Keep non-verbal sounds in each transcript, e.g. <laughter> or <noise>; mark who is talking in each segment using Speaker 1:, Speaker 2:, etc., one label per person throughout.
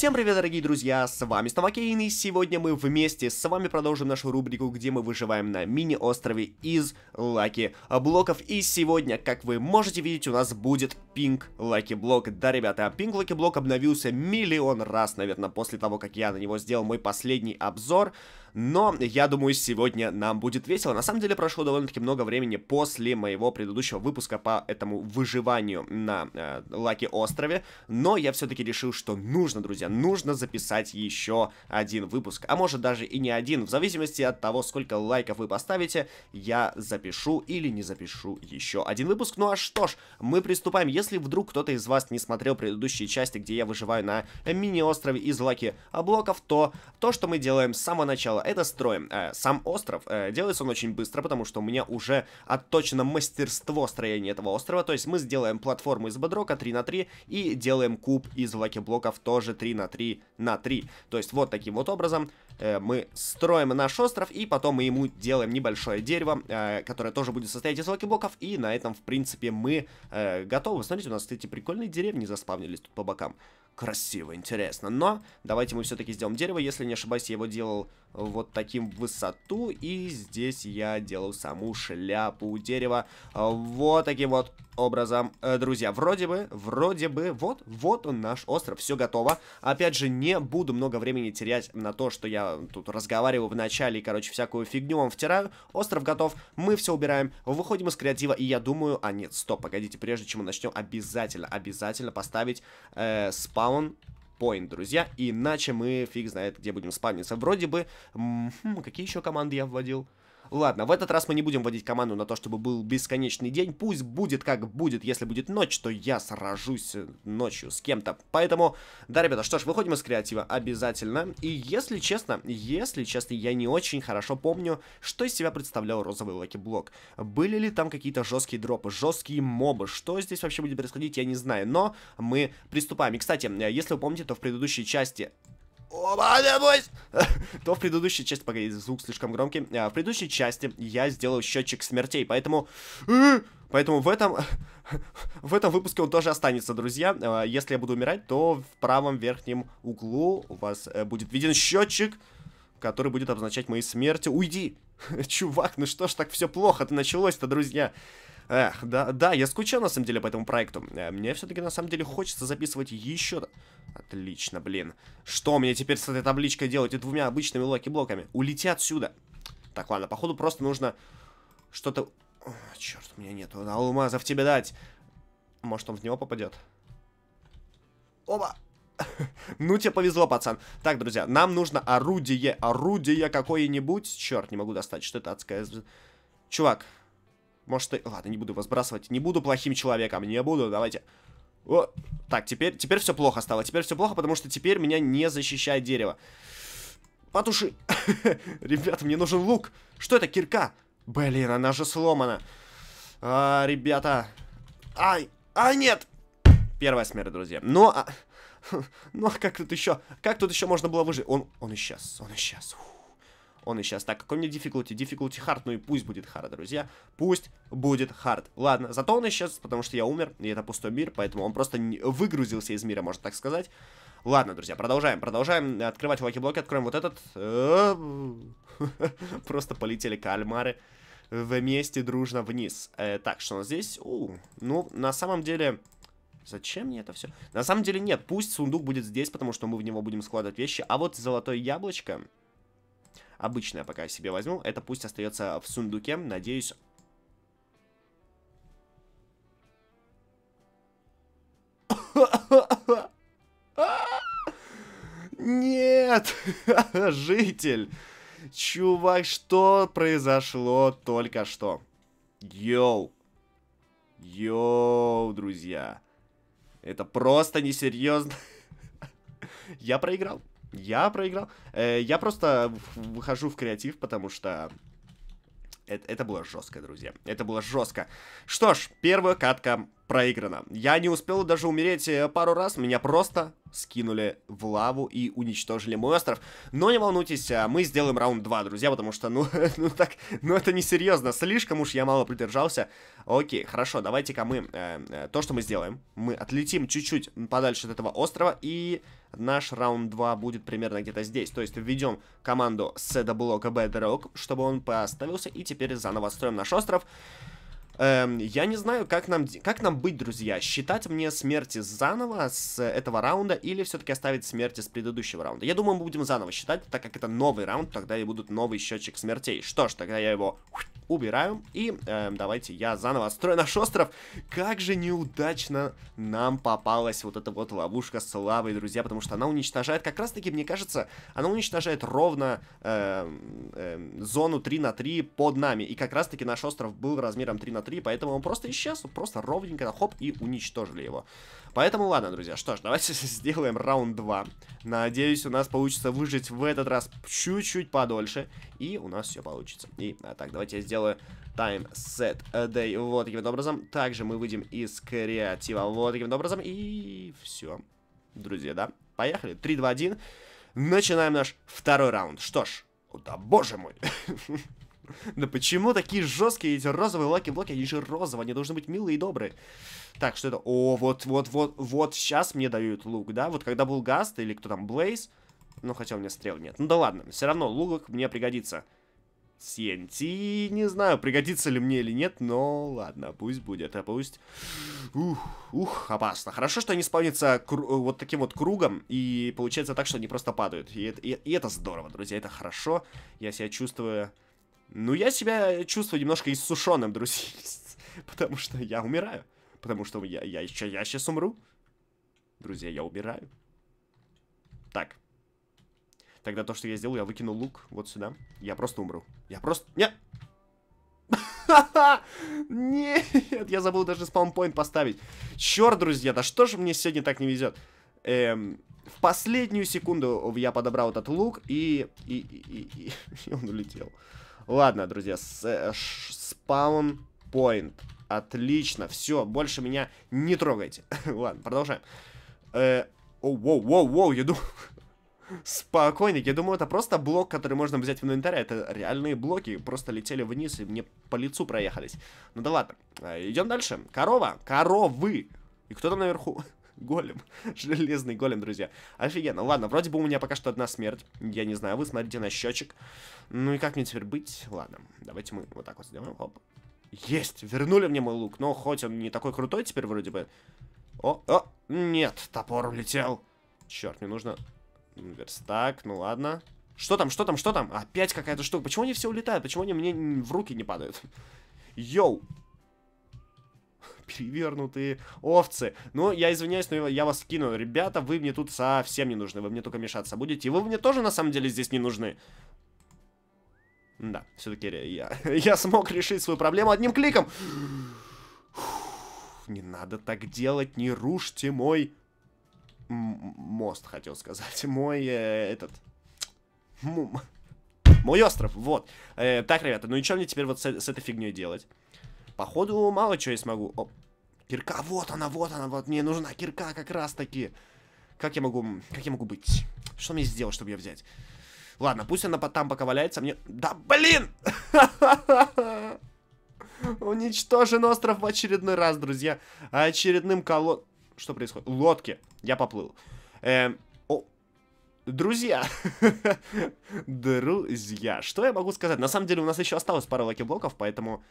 Speaker 1: Всем привет, дорогие друзья, с вами снова Кейн, и сегодня мы вместе с вами продолжим нашу рубрику, где мы выживаем на мини-острове из Лаки блоков. И сегодня, как вы можете видеть, у нас будет Пинк Лаки блок. Да, ребята, Пинк Лаки блок обновился миллион раз, наверное, после того, как я на него сделал мой последний обзор. Но я думаю, сегодня нам будет весело. На самом деле прошло довольно-таки много времени после моего предыдущего выпуска по этому выживанию на э, Лаки острове. Но я все-таки решил, что нужно, друзья, нужно записать еще один выпуск. А может даже и не один. В зависимости от того, сколько лайков вы поставите, я запишу или не запишу еще один выпуск. Ну а что ж, мы приступаем. Если вдруг кто-то из вас не смотрел предыдущие части, где я выживаю на мини-острове из lucky блоков, то то, что мы делаем с самого начала это строим. Э, сам остров, э, делается он очень быстро, потому что у меня уже отточено мастерство строения этого острова. То есть мы сделаем платформу из bedrock а 3 на 3 и делаем куб из lucky-блоков тоже 3 на 3 на 3. То есть вот таким вот образом э, мы строим наш остров и потом мы ему делаем небольшое дерево, э, которое тоже будет состоять из lucky-блоков. И на этом, в принципе, мы э, готовы. Смотрите, у нас эти прикольные деревни заспавнились тут по бокам красиво, интересно. Но давайте мы все-таки сделаем дерево. Если не ошибаюсь, я его делал вот таким в высоту. И здесь я делал саму шляпу дерева вот таким вот образом. Э, друзья, вроде бы, вроде бы, вот, вот он наш остров, все готово. Опять же, не буду много времени терять на то, что я тут разговариваю в начале и, короче, всякую фигню вам втираю. Остров готов, мы все убираем, выходим из креатива, и я думаю... А, нет, стоп, погодите, прежде чем мы начнем, обязательно, обязательно поставить э, spawn point, друзья, иначе мы фиг знает, где будем спавниться. Вроде бы... М -м, какие еще команды я вводил? Ладно, в этот раз мы не будем вводить команду на то, чтобы был бесконечный день. Пусть будет как будет. Если будет ночь, то я сражусь э, ночью с кем-то. Поэтому, да, ребята, что ж, выходим из креатива обязательно. И если честно, если честно, я не очень хорошо помню, что из себя представлял розовый lucky-блок. Были ли там какие-то жесткие дропы, жесткие мобы? Что здесь вообще будет происходить, я не знаю. Но мы приступаем. И, кстати, э, если вы помните, то в предыдущей части Оба, <laughs> То в предыдущей части, погоди, звук слишком громкий. А, в предыдущей части я сделал счетчик смертей, поэтому... Э, поэтому в этом... <laughs> В этом выпуске он тоже останется, друзья. А, если я буду умирать, то в правом верхнем углу у вас э, будет виден счетчик, который будет обозначать мои смерти. Уйди! <laughs> Чувак, ну что ж так все плохо-то началось-то, друзья? Эх, да, да, я скучал на самом деле по этому проекту. Э, мне все-таки на самом деле хочется записывать еще... Отлично, блин. Что мне теперь с этой табличкой делать и двумя обычными локи-блоками? Улети отсюда. Так, ладно, походу просто нужно что-то... Черт, у меня нету алмазов тебе дать. Может, он в него попадет? Оба! <laughs> ну, тебе повезло, пацан. Так, друзья, нам нужно орудие. Орудие какое-нибудь. Черт, не могу достать. Что это адское... Чувак, может, ты... Ладно, не буду его сбрасывать. Не буду плохим человеком. Не буду, давайте. О, так, теперь, теперь все плохо стало. Теперь все плохо, потому что теперь меня не защищает дерево. Потуши. <laughs> Ребята, мне нужен лук. Что это, кирка? Блин, она же сломана. А, ребята. Ай, а нет. Первая смерть, друзья. Но, а... <laughs> ну, а как тут еще, как тут еще можно было выжить? Он, он исчез, он исчез. Фу. Он и сейчас. Так, какой мне difficulty? Difficulty hard, ну и пусть будет hard, друзья. Пусть будет hard. Ладно, зато он исчез, потому что я умер, и это пустой мир, поэтому он просто выгрузился из мира, можно так сказать. Ладно, друзья, продолжаем, продолжаем открывать lucky-блоки, откроем вот этот. <laughs> Просто полетели кальмары вместе дружно вниз. Э, так, что у нас здесь? Ну, на самом деле... Зачем мне это все? На самом деле нет, пусть сундук будет здесь, потому что мы в него будем складывать вещи. А вот золотое яблочко, Обычное пока себе возьму. Это пусть остается в сундуке. Надеюсь... Нет! <laughs> Житель! Чувак, что произошло только что? Йоу! Йоу, друзья! Это просто несерьезно. <laughs> Я проиграл. Я проиграл. Э, я просто выхожу в креатив, потому что это, было жестко, друзья. Это было жестко. Что ж, первая катка проиграна. Я не успел даже умереть э, пару раз. Меня просто скинули в лаву и уничтожили мой остров. Но не волнуйтесь, а, мы сделаем раунд 2, друзья, потому что, ну, <laughs> ну так, ну это не серьезно, слишком уж я мало придержался. Окей, хорошо, давайте-ка мы, э, э, то, что мы сделаем, мы отлетим чуть-чуть подальше от этого острова, и наш раунд 2 будет примерно где-то здесь. То есть введем команду с блока Bedrock, чтобы он поставился, и теперь заново строим наш остров. Эм, я не знаю, как нам, как нам быть, друзья. Считать мне смерти заново с этого раунда или все-таки оставить смерти с предыдущего раунда. Я думаю, мы будем заново считать, так как это новый раунд, тогда и будут новый счетчик смертей. Что ж, тогда я его убираю. И э, давайте я заново отстрою наш остров. Как же неудачно нам попалась вот эта вот ловушка с лавой, друзья, потому что она уничтожает, как раз таки, мне кажется, она уничтожает ровно э, э, зону 3 на 3 под нами. И как раз таки наш остров был размером 3 на 3, поэтому он просто исчез, просто ровненько, хоп, и уничтожили его. Поэтому ладно, друзья, что ж, давайте <laughs> сделаем раунд 2. Надеюсь, у нас получится выжить в этот раз чуть-чуть подольше, и у нас все получится. И, а, так, давайте я сделаю time set day вот таким образом. Также мы выйдем из креатива вот таким образом, и все. Друзья, да? Поехали. 3, 2, 1. Начинаем наш второй раунд. Что ж, да боже мой. <laughs> Да почему такие жесткие эти розовые lucky-блоки? Они же розовые, они должны быть милые и добрые. Так, что это? О, вот, вот, вот, вот сейчас мне дают лук, да? Вот когда был Гаст или кто там, Блейз. Ну, хотя у меня стрел нет. Ну да ладно, все равно лук мне пригодится. TNT, не знаю, пригодится ли мне или нет, но ладно, пусть будет, а пусть... Ух, ух, опасно. Хорошо, что они спавнятся вот таким вот кругом, и получается так, что они просто падают. И это, и, и это здорово, друзья, это хорошо. Я себя чувствую ну, я себя чувствую немножко иссушенным, друзья. <laughs> Потому что я умираю. Потому что я, я, еще, я сейчас умру. Друзья, я умираю. Так. Тогда то, что я сделал, я выкину лук вот сюда. Я просто умру. Я просто... Нет! <laughs> Нет, я забыл даже спаунпоинт поставить. Черт, друзья, да что же мне сегодня так не везет? Эм, в последнюю секунду я подобрал этот лук, и, и, и, и, и <laughs> он улетел. Ладно, друзья, э, спаун point. Отлично, все, больше меня не трогайте. <laughs> Ладно, продолжаем. Э, о, воу, воу, воу, я думаю... Спокойно, я думаю, это просто блок, который можно взять в инвентарь. Это реальные блоки, просто летели вниз и мне по лицу проехались. Ну да ладно, э, идем дальше. Корова, коровы. И кто там наверху? <laughs> Голем. Железный голем, друзья. Офигенно. Ладно, вроде бы у меня пока что одна смерть. Я не знаю, вы смотрите на счетчик. Ну и как мне теперь быть? Ладно, давайте мы вот так вот сделаем. Хоп. Есть! Вернули мне мой лук. Но хоть он не такой крутой теперь вроде бы. О, о, нет, топор улетел. Черт, мне нужно верстак, ну ладно. Что там, что там, что там? Опять какая-то штука. Почему они все улетают? Почему они мне в руки не падают? Йоу, перевернутые овцы. Ну, я извиняюсь, но я вас кину. Ребята, вы мне тут совсем не нужны. Вы мне только мешаться будете. И вы мне тоже, на самом деле, здесь не нужны. Да, все-таки я, <laughs> я смог решить свою проблему одним кликом. Не надо так делать, не рушьте мой... мост, хотел сказать. <laughs> Мой, э, этот... Мой остров, вот. Э, так, ребята, ну и что мне теперь вот с, с этой фигней делать? Походу, мало чего я смогу. О, кирка, вот она, вот она, вот мне нужна кирка как раз таки. Как я могу, как я могу быть? Что мне сделать, чтобы ее взять? Ладно, пусть она там пока валяется, мне... Да, блин! <laughs> Уничтожен остров в очередной раз, друзья. Очередным колод... Что происходит? Лодки. Я поплыл. Эм... О... Друзья. <laughs> Друзья. Что я могу сказать? На самом деле у нас еще осталось пара lucky-блоков, поэтому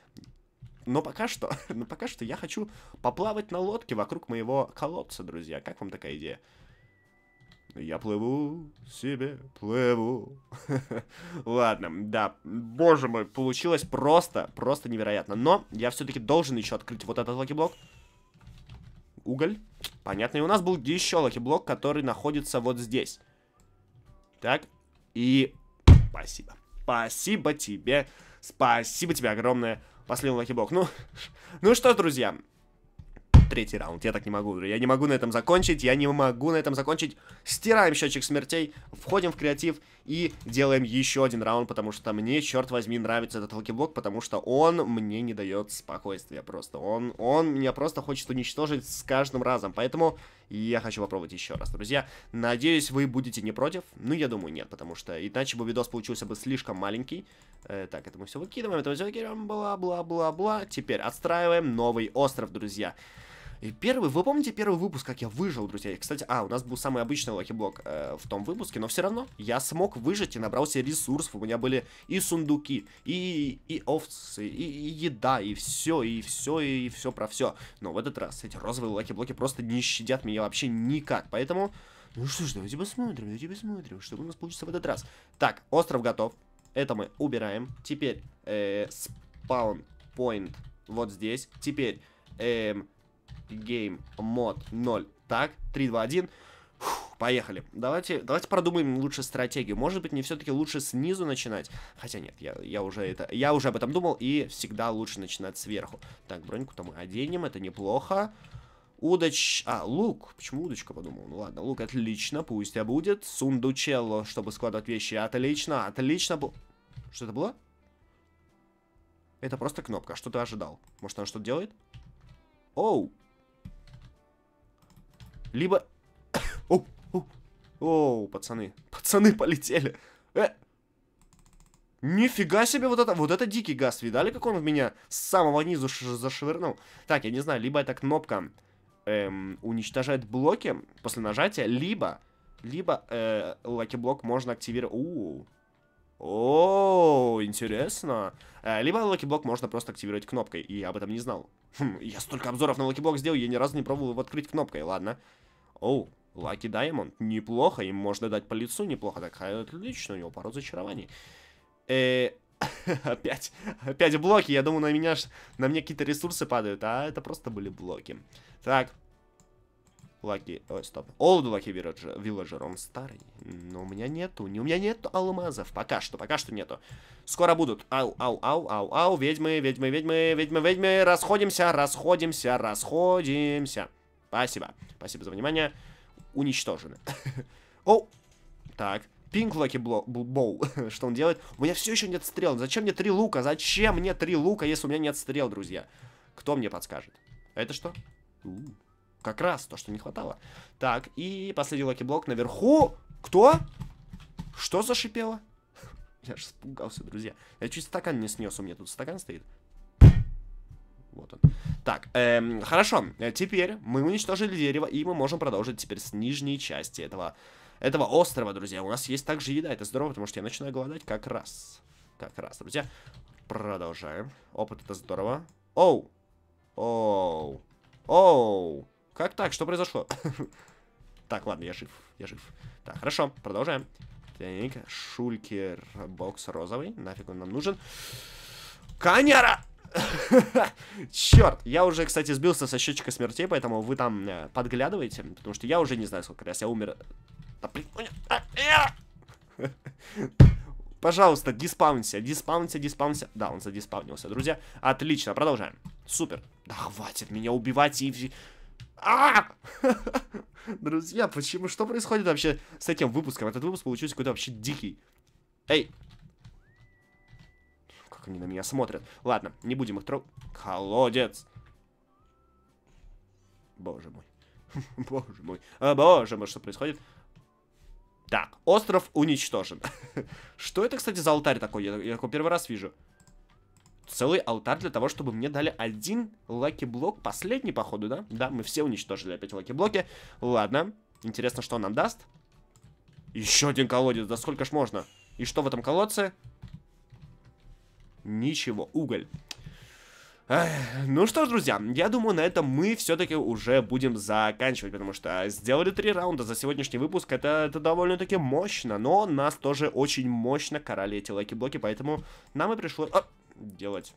Speaker 1: но пока что, <laughs> но пока что я хочу поплавать на лодке вокруг моего колодца, друзья. Как вам такая идея? Я плыву себе, плыву. <laughs> Ладно, да, боже мой, получилось просто, просто невероятно. Но я все-таки должен еще открыть вот этот lucky-блок. Уголь. Понятно, и у нас был еще lucky-блок, который находится вот здесь. Так, и спасибо. Спасибо тебе, спасибо тебе огромное Последний lucky-блок. Ну, <laughs> ну что, друзья, третий раунд. Я так не могу. Я не могу на этом закончить. Я не могу на этом закончить. Стираем счетчик смертей. Входим в креатив. И делаем еще один раунд, потому что мне, черт возьми, нравится этот lucky блок, потому что он мне не дает спокойствия просто. Он, он меня просто хочет уничтожить с каждым разом. Поэтому я хочу попробовать еще раз, друзья. Надеюсь, вы будете не против. Ну, я думаю, нет, потому что иначе бы видос получился бы слишком маленький. Э, так, это мы все выкидываем, это мы все выкидываем, бла-бла-бла-бла. Теперь отстраиваем новый остров, друзья. И первый, вы помните первый выпуск, как я выжил, друзья? И, кстати, а, у нас был самый обычный лохиблок э, в том выпуске, но все равно я смог выжить и набрался ресурсов. У меня были и сундуки, и, и овцы, и, и еда, и все, и все, и все про все. Но в этот раз эти розовые лохиблоки просто не щадят меня вообще никак, поэтому... Ну что ж, давайте посмотрим, давайте посмотрим, что у нас получится в этот раз. Так, остров готов. Это мы убираем. Теперь э, спаун point вот здесь. Теперь... Эм, Game мод 0. Так, 3, 2, 1. Фух, поехали. Давайте, давайте продумаем лучше стратегию. Может быть, мне все-таки лучше снизу начинать. Хотя нет, я, я уже это. Я уже об этом думал, и всегда лучше начинать сверху. Так, броньку-то мы оденем, это неплохо. Удач... А, лук. Почему удочка подумал? Ну ладно, лук отлично, пусть я будет. Сундучелло, чтобы складывать вещи. Отлично, отлично. Что это было? Это просто кнопка. Что ты ожидал? Может, она что-то делает? Оу. Либо... <coughs> Оу, пацаны. Пацаны полетели. Э! Нифига себе вот это, вот это дикий газ. Видали, как он в меня с самого низу зашвырнул? Так, я не знаю, либо эта кнопка эм, уничтожает блоки после нажатия, либо, либо э, lucky-блок можно активировать... У -у -у. О, интересно. Э, либо lucky-блок можно просто активировать кнопкой, и я об этом не знал. Хм, я столько обзоров на lucky-блок сделал, я ни разу не пробовал его открыть кнопкой, ладно. Оу, Lucky Diamond, неплохо, им можно дать по лицу неплохо, так отлично, у него пару зачарований. Э, <laughs> опять, опять блоки, я думаю, на меня, на меня какие-то ресурсы падают, а это просто были блоки. Так, Лаки, ой, стоп. Lucky Villager, Villager, он старый. Но у меня нету, не у меня нету алмазов. Пока что, пока что нету. Скоро будут. Ау, ау, ау, ау, ау, ведьмы, ведьмы, ведьмы, ведьмы, ведьмы. Расходимся, расходимся, расходимся. Спасибо. Спасибо за внимание. Уничтожены. <laughs> О! Так. Пинк Лаки Боу. Что он делает? У меня все еще нет стрел. Зачем мне три лука? Зачем мне три лука, если у меня нет стрел, друзья? Кто мне подскажет? Это что? -у. Как раз то, что не хватало. Так, и последний lucky-блок наверху. Кто? Что зашипело? <laughs> Я же испугался, друзья. Я чуть стакан не снес, у меня тут стакан стоит. Вот он. Так, эм, хорошо. Теперь мы уничтожили дерево, и мы можем продолжить теперь с нижней части этого, этого острова, друзья. У нас есть также еда, это здорово, потому что я начинаю голодать как раз. Как раз, друзья. Продолжаем. Опыт, это здорово. Оу! Оу! Оу! Как так? Что произошло? <laughs> Так, ладно, я жив. Я жив. Так, хорошо, продолжаем. Так, шулькер бокс розовый. Нафиг он нам нужен. Коняра! <laughs> Черт, я уже, кстати, сбился со счетчика смертей, поэтому вы там э, подглядываете, потому что я уже не знаю, сколько раз я умер. А, <laughs> Пожалуйста, диспаунься, диспаунься, диспаунься. Да, он задиспаунился, друзья. Отлично, продолжаем. Супер. Да хватит меня убивать и... А! <laughs> Друзья, почему? Что происходит вообще с этим выпуском? Этот выпуск получился какой-то вообще дикий. Эй, как они на меня смотрят. Ладно, не будем их трогать. Холодец. Боже мой. <laughs> Боже мой. А, боже мой, что происходит? Так, остров уничтожен. <laughs> что это, кстати, за алтарь такой? Я, я такой первый раз вижу. Целый алтарь для того, чтобы мне дали один лаки-блок. Последний, походу, да? Да, мы все уничтожили опять лаки-блоки. Ладно. Интересно, что он нам даст? Еще один колодец. Да сколько ж можно? И что в этом колодце? Ничего, уголь. Ну что ж, друзья, я думаю, на этом мы все-таки уже будем заканчивать, потому что сделали три раунда за сегодняшний выпуск, это, это довольно-таки мощно, но нас тоже очень мощно карали эти лайки-блоки, поэтому нам и пришлось а, делать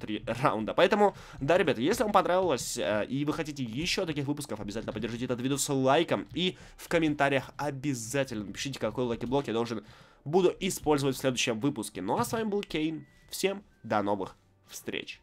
Speaker 1: три <laughs> раунда. Поэтому, да, ребята, если вам понравилось э, и вы хотите еще таких выпусков, обязательно поддержите этот видео с лайком и в комментариях обязательно напишите, какой лайки-блок я должен буду использовать в следующем выпуске. Ну а с вами был Кейн. Всем до новых встреч.